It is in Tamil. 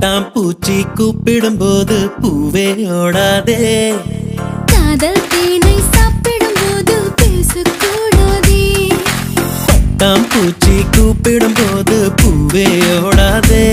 பட்டாம்பூச்சி கூப்பிடும் போது பூவே ஓடாதே. காதல் தேனை சாப்பிடும் போது பேசக்கூடாதே. பட்டாம்பூச்சி கூப்பிடும் போது பூவே ஓடாதே.